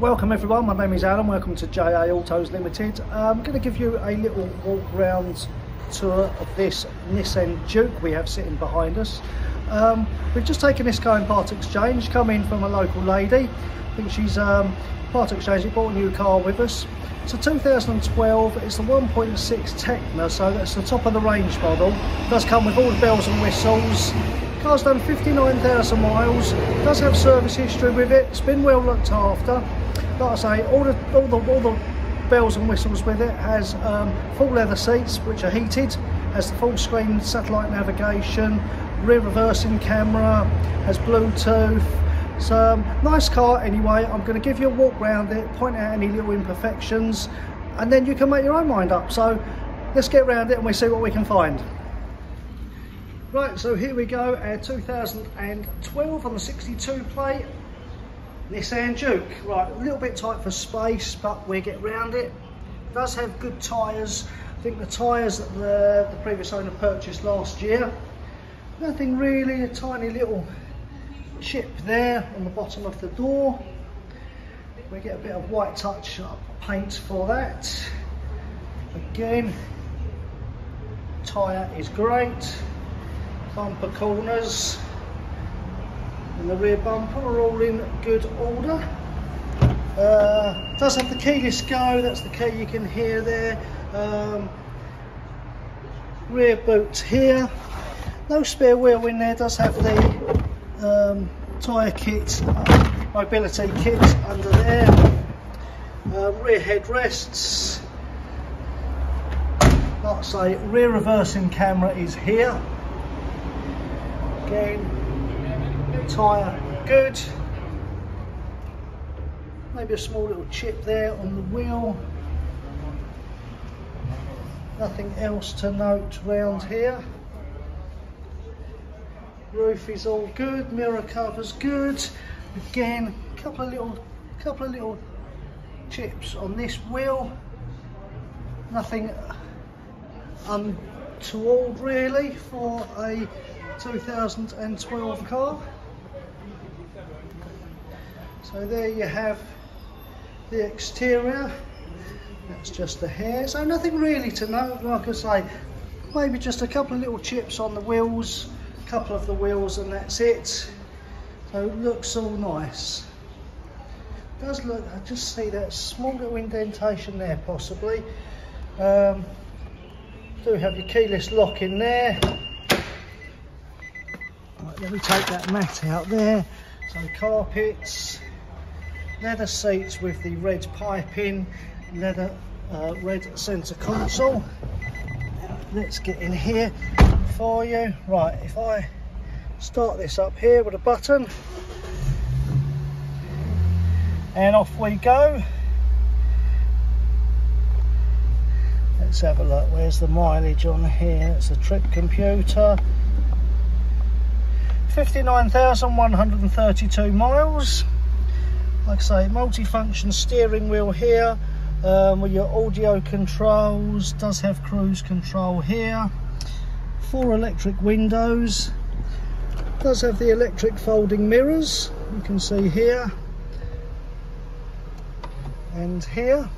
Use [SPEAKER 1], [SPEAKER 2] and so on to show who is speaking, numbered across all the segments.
[SPEAKER 1] welcome everyone. My name is Alan. Welcome to JA Autos Limited. I'm going to give you a little walk around tour of this Nissan Juke we have sitting behind us. Um, we've just taken this car in part exchange, come in from a local lady. I think she's um, part exchange, bought a new car with us. A 2012, it's the 1.6 Tekna, so that's the top of the range model. Does come with all the bells and whistles. Car's done 59,000 miles, does have service history with it, it's been well looked after. Like I say, all the, all the, all the bells and whistles with it, has um, full leather seats which are heated, has the full screen satellite navigation, rear reversing camera, has Bluetooth, so um, nice car anyway, I'm going to give you a walk around it, point out any little imperfections and then you can make your own mind up. So let's get around it and we see what we can find. Right, so here we go, our 2012 on the 62 plate, Nissan Juke. Right, a little bit tight for space, but we get round it. it does have good tyres. I think the tyres that the, the previous owner purchased last year. Nothing really, a tiny little chip there on the bottom of the door. We get a bit of white touch paint for that. Again, tyre is great bumper corners and the rear bumper are all in good order. Uh, does have the keyless go, that's the key you can hear there. Um, rear boot here. No spare wheel in there, does have the um, tyre kit, mobility kit under there. Uh, rear headrests. Like I say, rear reversing camera is here again. Tyre good. Maybe a small little chip there on the wheel. Nothing else to note round here. Roof is all good, mirror covers good. Again, a couple of little couple of little chips on this wheel. Nothing untoward really for a 2012 car. So there you have the exterior. That's just the hair. So nothing really to note, like I say, maybe just a couple of little chips on the wheels, couple of the wheels and that's it. So it looks all nice. Does look, I just see that small little indentation there possibly. Um, do have your keyless lock in there let me take that mat out there. So carpets, leather seats with the red piping, leather uh, red centre console. Let's get in here for you. Right, if I start this up here with a button and off we go. Let's have a look, where's the mileage on here? It's a trip computer. 59,132 miles. Like I say, multi-function steering wheel here um, with your audio controls. Does have cruise control here. Four electric windows. Does have the electric folding mirrors. You can see here and here.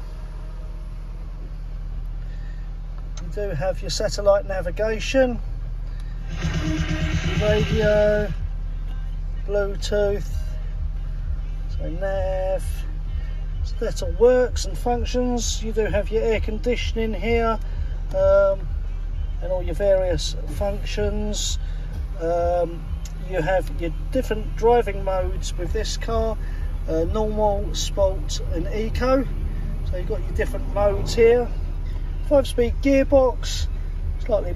[SPEAKER 1] You do have your satellite navigation radio, Bluetooth, so nav, all works and functions. You do have your air conditioning here um, and all your various functions. Um, you have your different driving modes with this car, uh, normal, sport and eco. So you've got your different modes here. Five speed gearbox, slightly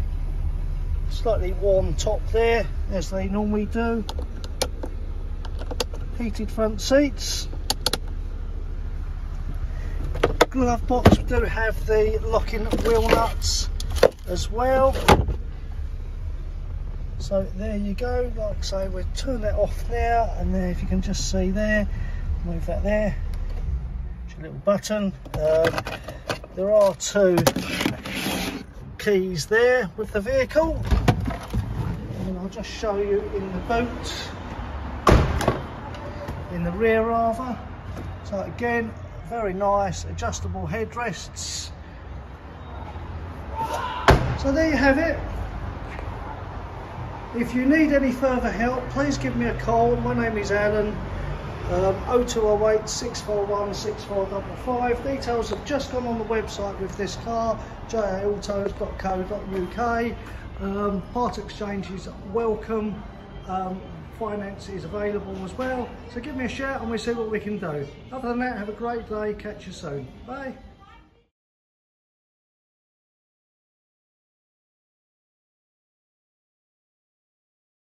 [SPEAKER 1] slightly warm top there as they normally do heated front seats glove box we do have the locking wheel nuts as well. So there you go like say we'll turn that off now and then if you can just see there move that there. It's a little button. Um, there are two keys there with the vehicle. And I'll just show you in the boot in the rear rather. So again, very nice adjustable headrests. So there you have it. If you need any further help, please give me a call. My name is Alan. Um, 0208 641 6455. Details have just gone on the website with this car, jaautos.co.uk. Um, part exchange is welcome. Um, finance is available as well. So give me a shout and we'll see what we can do. Other than that, have a great day. Catch you soon. Bye.